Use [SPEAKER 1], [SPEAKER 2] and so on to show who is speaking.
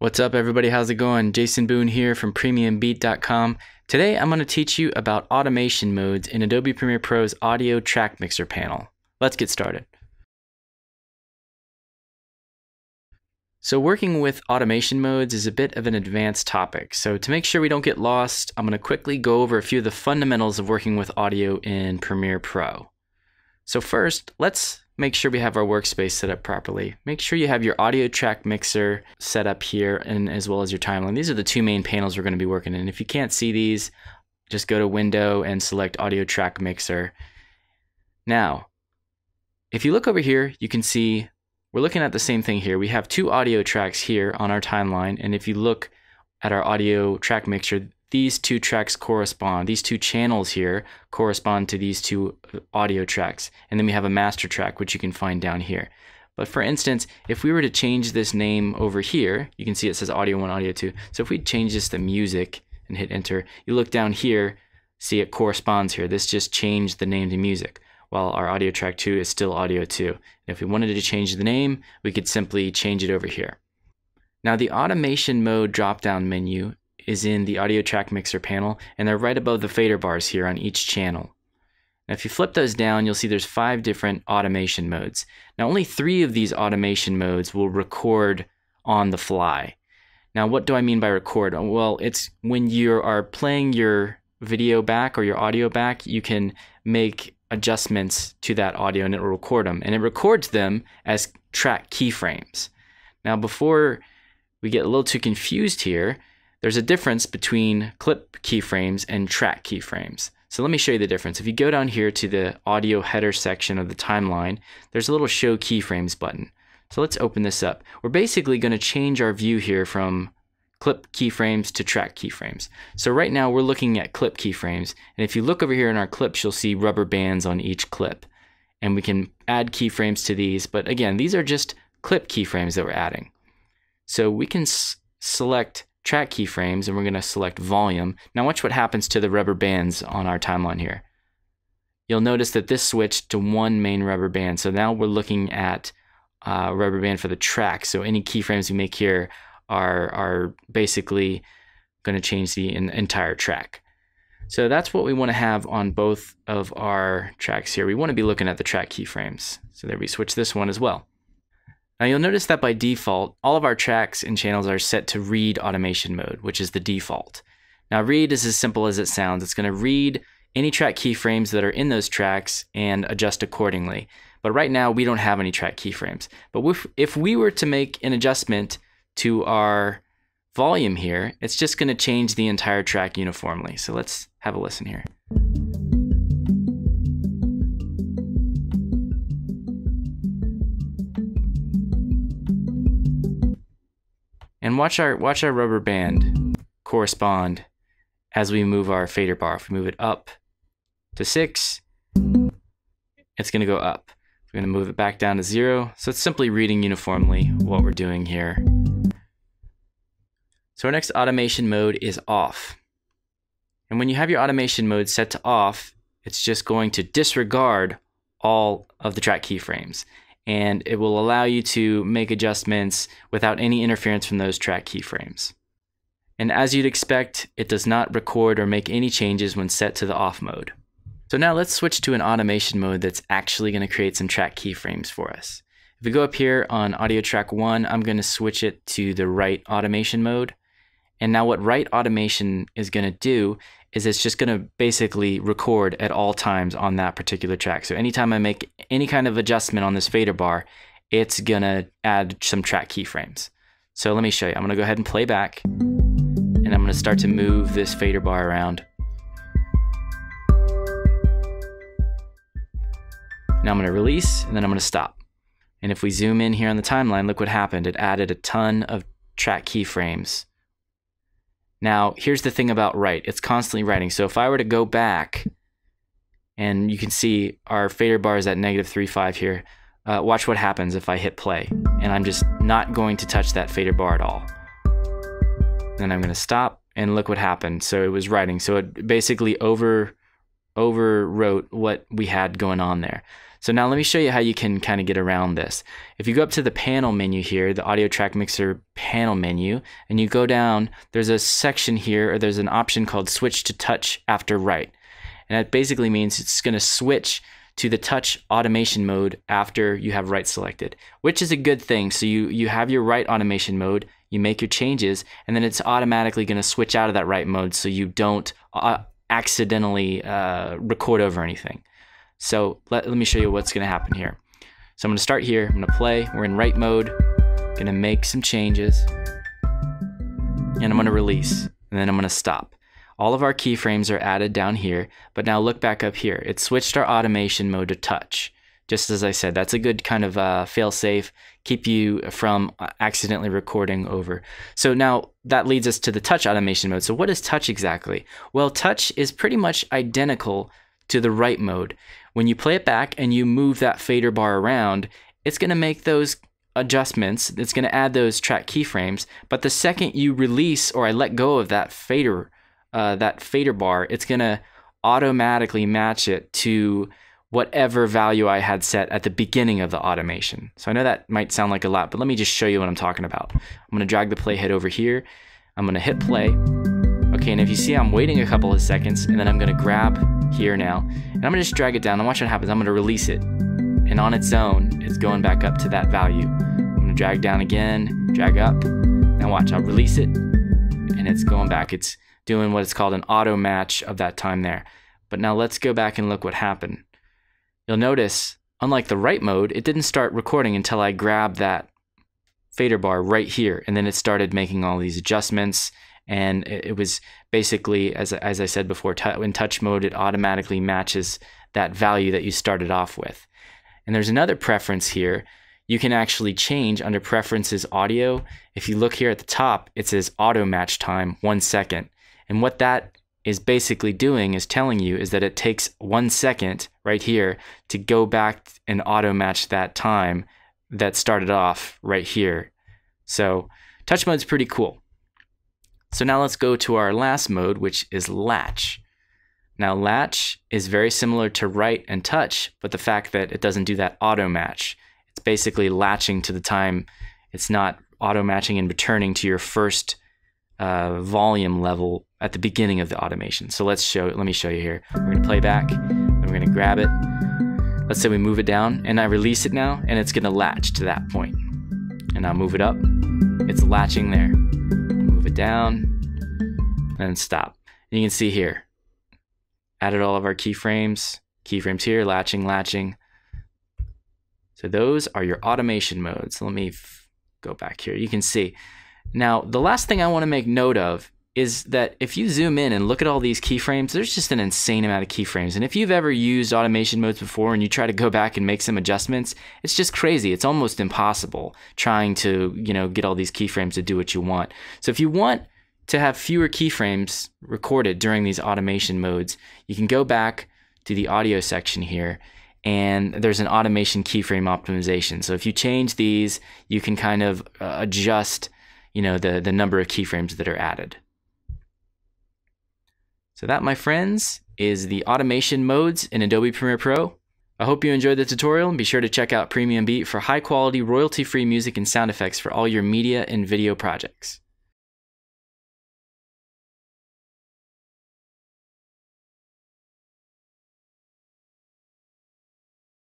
[SPEAKER 1] What's up, everybody? How's it going? Jason Boone here from PremiumBeat.com. Today, I'm going to teach you about automation modes in Adobe Premiere Pro's Audio Track Mixer panel. Let's get started. So, working with automation modes is a bit of an advanced topic. So, to make sure we don't get lost, I'm going to quickly go over a few of the fundamentals of working with audio in Premiere Pro. So, first, let's make sure we have our workspace set up properly. Make sure you have your audio track mixer set up here and as well as your timeline. These are the two main panels we're going to be working in. If you can't see these, just go to window and select audio track mixer. Now, if you look over here, you can see we're looking at the same thing here. We have two audio tracks here on our timeline. And if you look at our audio track mixer, these two tracks correspond. These two channels here correspond to these two uh, audio tracks. And then we have a master track, which you can find down here. But for instance, if we were to change this name over here, you can see it says audio 1, audio 2. So if we change this to music and hit enter, you look down here, see it corresponds here. This just changed the name to music, while our audio track 2 is still audio 2. And if we wanted to change the name, we could simply change it over here. Now the automation mode drop-down menu is in the audio track mixer panel, and they're right above the fader bars here on each channel. Now, if you flip those down, you'll see there's five different automation modes. Now, only three of these automation modes will record on the fly. Now, what do I mean by record? Well, it's when you are playing your video back or your audio back, you can make adjustments to that audio and it will record them. And it records them as track keyframes. Now, before we get a little too confused here, there's a difference between clip keyframes and track keyframes. So let me show you the difference. If you go down here to the audio header section of the timeline, there's a little show keyframes button. So let's open this up. We're basically going to change our view here from clip keyframes to track keyframes. So right now we're looking at clip keyframes. And if you look over here in our clips, you'll see rubber bands on each clip. And we can add keyframes to these. But again, these are just clip keyframes that we're adding. So we can select track keyframes and we're going to select volume. Now watch what happens to the rubber bands on our timeline here. You'll notice that this switched to one main rubber band. So now we're looking at uh, rubber band for the track. So any keyframes we make here are, are basically going to change the entire track. So that's what we want to have on both of our tracks here. We want to be looking at the track keyframes. So there we switch this one as well. Now you'll notice that by default, all of our tracks and channels are set to read automation mode, which is the default. Now read is as simple as it sounds. It's going to read any track keyframes that are in those tracks and adjust accordingly. But right now we don't have any track keyframes. But if, we were to make an adjustment to our volume here, it's just going to change the entire track uniformly. So let's have a listen here. And watch our watch our rubber band correspond as we move our fader bar. If we move it up to six, it's going to go up. We're going to move it back down to zero. So it's simply reading uniformly what we're doing here. So our next automation mode is off. And when you have your automation mode set to off, it's just going to disregard all of the track keyframes and it will allow you to make adjustments without any interference from those track keyframes. And as you'd expect, it does not record or make any changes when set to the off mode. So now let's switch to an automation mode that's actually going to create some track keyframes for us. If we go up here on audio track 1, I'm going to switch it to the write automation mode. And now what write automation is going to do is it's just going to basically record at all times on that particular track. So anytime I make any kind of adjustment on this fader bar, it's going to add some track keyframes. So let me show you. I'm going to go ahead and play back and I'm going to start to move this fader bar around. Now I'm going to release and then I'm going to stop. And if we zoom in here on the timeline, look what happened. It added a ton of track keyframes now, here's the thing about write. It's constantly writing. So if I were to go back, and you can see our fader bar is at negative 3.5 here, uh, watch what happens if I hit play. And I'm just not going to touch that fader bar at all. Then I'm going to stop, and look what happened. So it was writing. So it basically over overwrote what we had going on there. So now let me show you how you can kind of get around this. If you go up to the panel menu here, the audio track mixer panel menu, and you go down, there's a section here, or there's an option called switch to touch after write. And that basically means it's going to switch to the touch automation mode after you have write selected, which is a good thing. So you, you have your write automation mode, you make your changes, and then it's automatically going to switch out of that write mode so you don't uh, accidentally uh, record over anything. So let, let me show you what's going to happen here. So I'm to start here. I'm to play. We're in write mode. Going to make some changes. And I'm going to release. And then I'm going to stop. All of our keyframes are added down here. But now look back up here. It switched our automation mode to touch. Just as I said, that's a good kind of uh, fail safe, keep you from uh, accidentally recording over. So now that leads us to the touch automation mode. So what is touch exactly? Well, touch is pretty much identical to the write mode. When you play it back and you move that fader bar around, it's going to make those adjustments. It's going to add those track keyframes. But the second you release or I let go of that fader, uh, that fader bar, it's going to automatically match it to whatever value I had set at the beginning of the automation. So I know that might sound like a lot, but let me just show you what I'm talking about. I'm going to drag the playhead over here. I'm going to hit play. Okay, and if you see I'm waiting a couple of seconds and then I'm gonna grab here now and I'm gonna just drag it down and watch what happens. I'm gonna release it and on its own, it's going back up to that value. I'm gonna drag down again, drag up, and watch, I'll release it and it's going back. It's doing what it's called an auto match of that time there. But now let's go back and look what happened. You'll notice, unlike the write mode, it didn't start recording until I grabbed that fader bar right here and then it started making all these adjustments and it, was basically as as I said before, in touch mode, it automatically matches that value that you started off with. And there's another preference here. You can actually change under preferences audio. If you look here at the top, it says auto match time one second. And what that is basically doing is telling you is that it takes one second right here to go back and auto match that time that started off right here. So touch mode is pretty cool. So now let's go to our last mode, which is latch. Now latch is very similar to write and touch, but the fact that it doesn't do that auto match. It's basically latching to the time. It's not auto matching and returning to your first uh, volume level at the beginning of the automation. So let's show, let me show you here. We're gonna play back, then we're gonna grab it. Let's say we move it down and I release it now and it's gonna latch to that point. And I'll move it up, it's latching there it down, and stop. And you can see here, added all of our keyframes, keyframes here, latching, latching. So those are your automation modes. Let me go back here. You can see. Now, the last thing I want to make note of is that if you zoom in and look at all these keyframes, there's just an insane amount of keyframes. And if you've ever used automation modes before and you try to go back and make some adjustments, it's just crazy. It's almost impossible trying to, you know, get all these keyframes to do what you want. So if you want to have fewer keyframes recorded during these automation modes, you can go back to the audio section here and there's an automation keyframe optimization. So if you change these, you can kind of uh, adjust, you know, the, the number of keyframes that are added. So that, my friends, is the automation modes in Adobe Premiere Pro. I hope you enjoyed the tutorial and be sure to check out PremiumBeat for high quality royalty free music and sound effects for all your media and video projects.